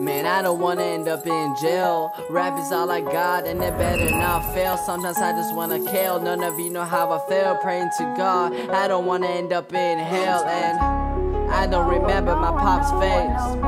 Man, I don't wanna end up in jail. Rap is all I got, and it better not fail. Sometimes I just wanna kill. None of you know how I feel. Praying to God, I don't wanna end up in hell. And I don't remember my pop's face.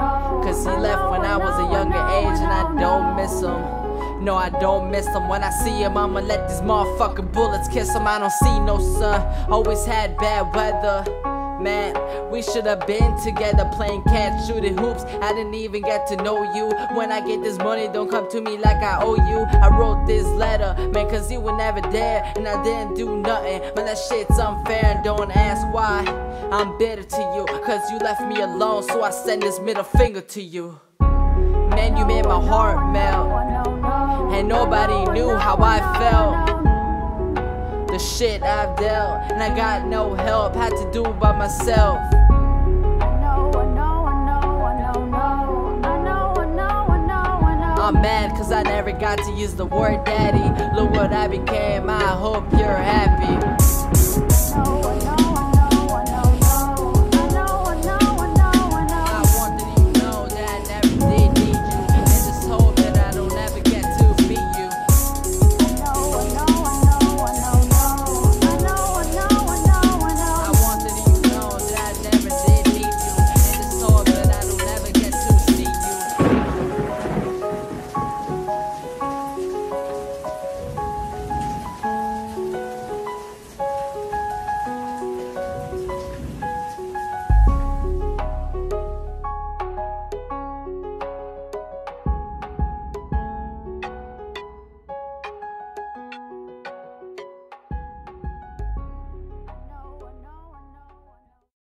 Cause he left when I was a younger age, and I don't miss him. No, I don't miss him. When I see him, I'ma let these motherfucking bullets kiss him. I don't see no sun. Always had bad weather. Man, we should have been together playing catch, shooting hoops. I didn't even get to know you. When I get this money, don't come to me like I owe you. I wrote this letter, man, cause you were never there and I didn't do nothing. Man, that shit's unfair and don't ask why. I'm bitter to you, cause you left me alone, so I send this middle finger to you. Man, you made my heart melt, and nobody knew how I felt shit I've dealt, and I got no help, had to do it by myself. I'm mad cause I never got to use the word daddy. Look what I became, I hope you're happy.